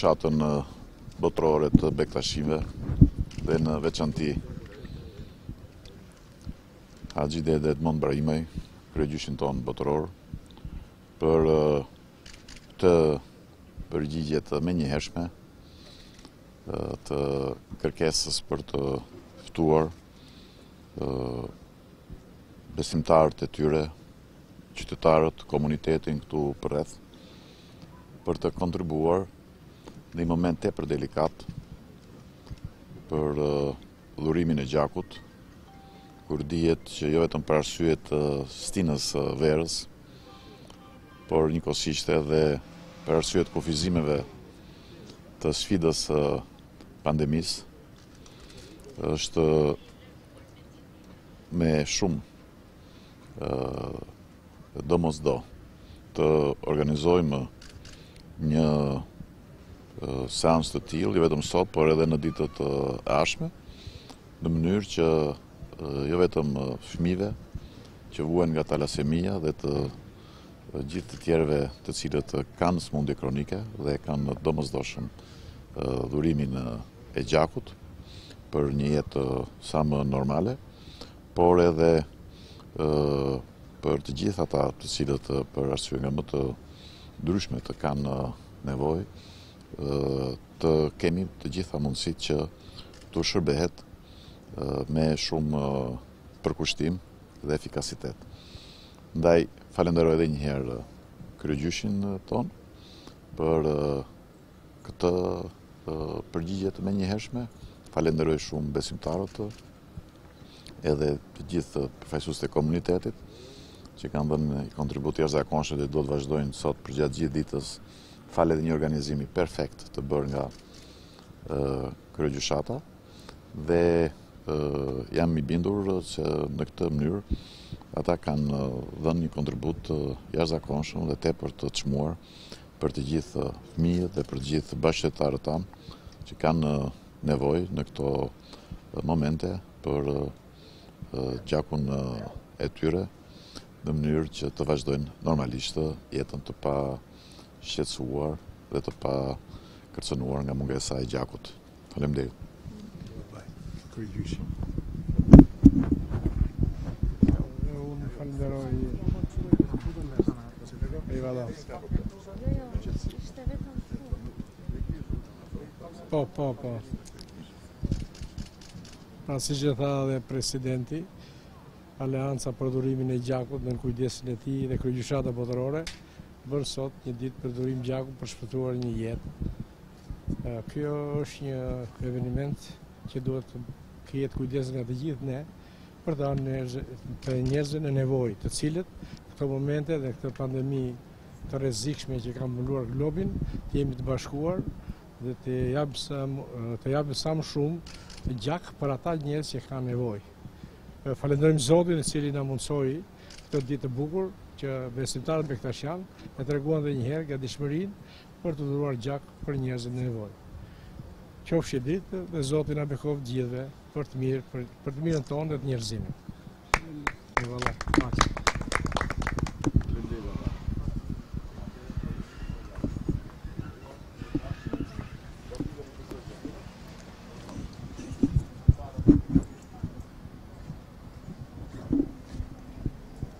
Gjyshatën botërore të bektashinve dhe në veçanti Haxhi Dede Edmond Brahimaj, kryegjyshin tonë botëror, për këtë përgjigje të menjëhershme të kërkesës për të ftuar besimtarët e tyre, qytetarët, komunitetin këtu përreth, për të kontribuar në një moment tepër delikat për dhurimin e gjakut, kur dihet që jo vetëm për arsye të stinës së verës, por njëkohësisht edhe për arsye të kufizimeve të sfidës së pandemisë, është më shumë e domosdo të organizojmë një seancë të tillë, jo vetëm sot, por edhe në ditët e ardhshme, në mënyrë që jo vetëm fëmijëve që vuajnë nga talasemia dhe të dhe gjithë të tjerëve të cilët kanë sëmundje kronike dhe kanë të domosdoshëm dhurimin e gjakut për një jetë sa më normale, por edhe për të gjithë ata të cilët për arsye nga më të ndryshmet kanë nevojë të kemi të gjitha mundësitë që t'u shërbehet me shumë përkushtim dhe efikasitet. Ndaj falenderoj edhe një herë kryegjyshin tonë për këtë përgjigje të menjëhershme. Falenderoj shumë besimtarët edhe të gjithë përfaqësuesit e komunitetit që kanë dhënë një kontribut të jashtëzakonshëm dhe do të vazhdojnë sot përgjatë gjithë ditës falë edhe një organizimi perfekt të bërë nga Kryegjyshata. dhe jam i bindur që në këtë mënyrë ata kanë dhënë një kontribut të jashtëzakonshëm dhe tepër të çmuar për të gjithë fëmijët dhe për të gjithë bashkëqytetarët tanë që kanë nevojë në këto momente për gjakun e tyre në mënyrë që të vazhdojnë normalisht jetën të pashqetësuar dhe të pakërcënuar nga mungesa e gjakut. Faleminderit. Po, po, po. Pra siç tha dhe presidenti, Aleanca për dhurimin e gjakut nën kujdesin e tij dhe Kryegjyshata Botërore, bën sot një ditë për dhurim gjaku për të shpëtuar një jetë. Ky është një eveniment që duhet të ketë kujdes nga të gjithë ne, për t'u dhënë njerëzve në nevojë, të cilët në këto momente dhe në këtë pandemi të rrezikshme që ka mbuluar globin, të jemi të bashkuar dhe të japim sa të japim sa më shumë gjak për ata njerëz që kanë nevojë. Falenderojmë Zotin i cili na mundësoi këtë ditë të bukur që besimtarët bektashianë treguan dhe njëherë gatishmërinë për të dhuruar gjak për njerëzit në nevojë. Qofshi ditë dhe Zoti na bekoftë të gjithëve për të mirën, për, për të mirën tonë dhe të njerëzimit.